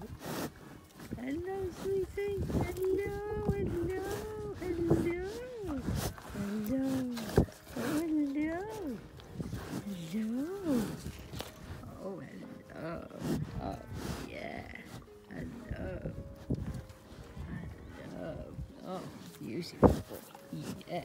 Hello, sweetie. Hello, hello, hello. Hello. Oh, hello. Hello. Oh, hello. Oh, yeah. Hello. Hello. Oh, beautiful. Yeah.